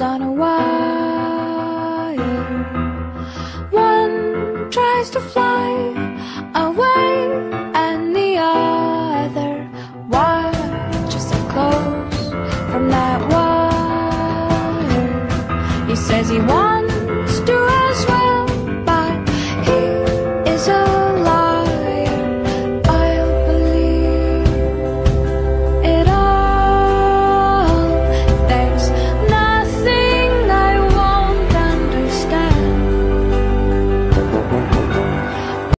on a wire. One tries to fly